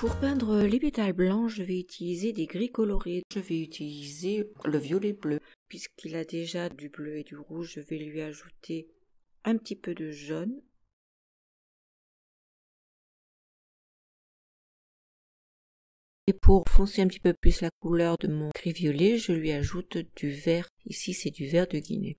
Pour peindre les pétales blancs, je vais utiliser des gris colorés. Je vais utiliser le violet bleu. Puisqu'il a déjà du bleu et du rouge, je vais lui ajouter un petit peu de jaune. Et pour foncer un petit peu plus la couleur de mon gris violet, je lui ajoute du vert. Ici, c'est du vert de Guinée.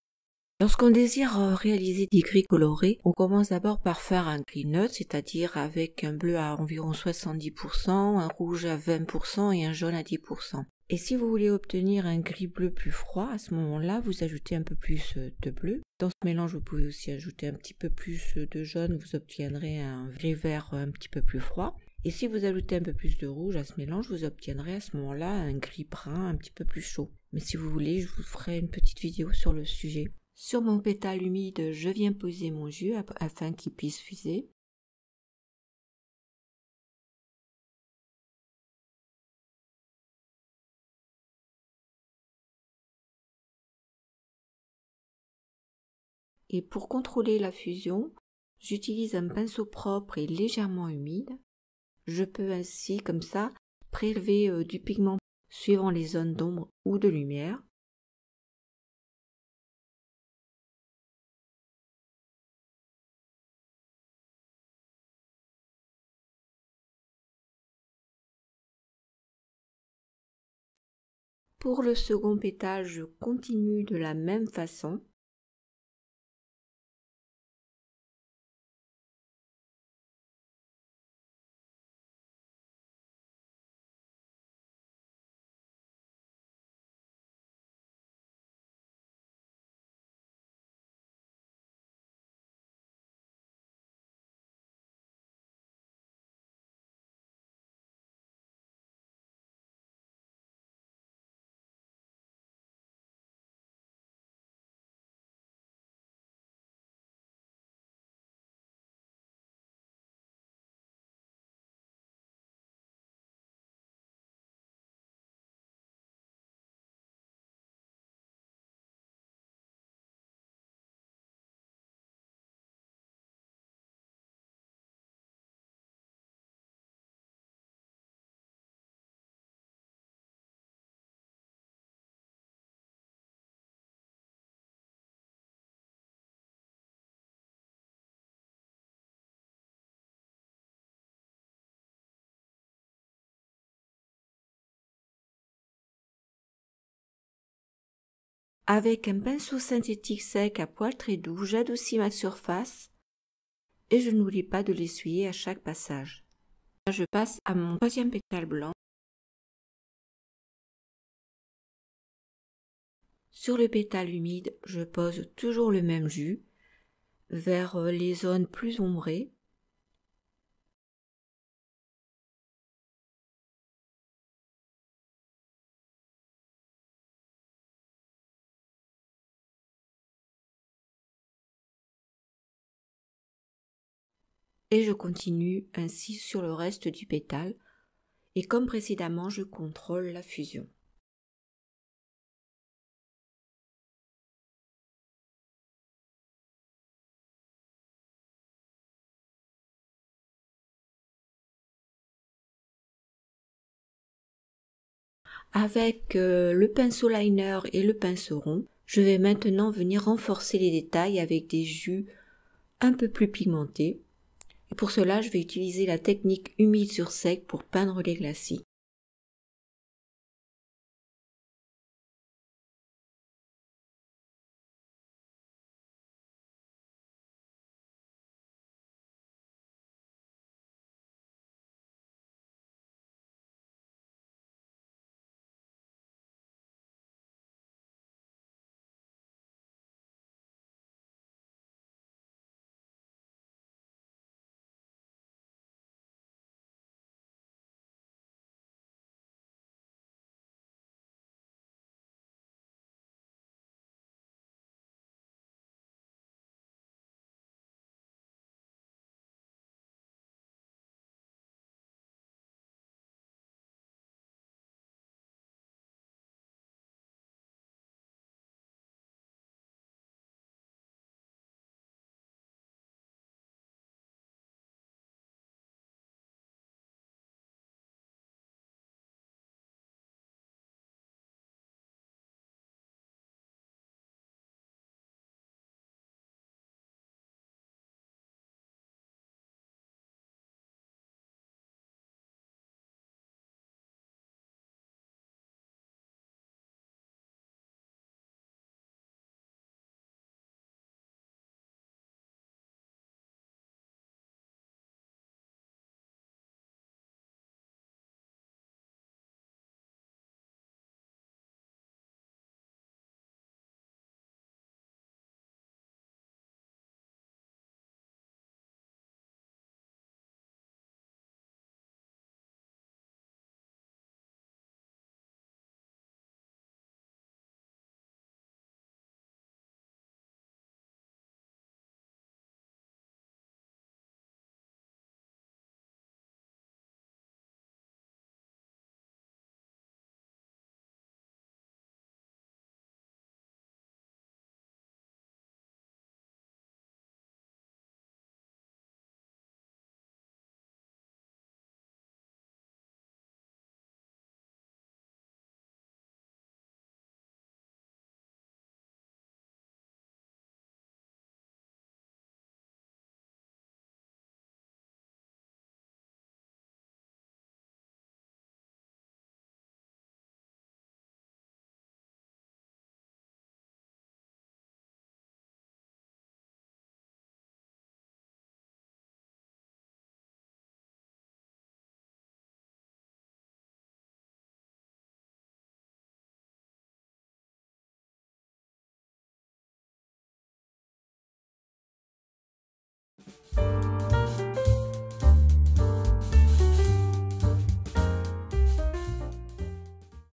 Lorsqu'on désire euh, réaliser des gris colorés, on commence d'abord par faire un gris neutre, c'est-à-dire avec un bleu à environ 70%, un rouge à 20% et un jaune à 10%. Et si vous voulez obtenir un gris bleu plus froid, à ce moment-là, vous ajoutez un peu plus euh, de bleu. Dans ce mélange, vous pouvez aussi ajouter un petit peu plus euh, de jaune, vous obtiendrez un gris vert un petit peu plus froid. Et si vous ajoutez un peu plus de rouge à ce mélange, vous obtiendrez à ce moment-là un gris brun un petit peu plus chaud. Mais si vous voulez, je vous ferai une petite vidéo sur le sujet. Sur mon pétale humide, je viens poser mon jus afin qu'il puisse fuser. Et pour contrôler la fusion, j'utilise un pinceau propre et légèrement humide. Je peux ainsi, comme ça, prélever euh, du pigment suivant les zones d'ombre ou de lumière. Pour le second pétale, je continue de la même façon. Avec un pinceau synthétique sec à poil très doux, j'adoucis ma surface et je n'oublie pas de l'essuyer à chaque passage. Je passe à mon troisième pétale blanc. Sur le pétale humide, je pose toujours le même jus vers les zones plus ombrées et je continue ainsi sur le reste du pétale et comme précédemment je contrôle la fusion. Avec euh, le pinceau liner et le pinceau rond, je vais maintenant venir renforcer les détails avec des jus un peu plus pigmentés pour cela, je vais utiliser la technique humide sur sec pour peindre les glacis.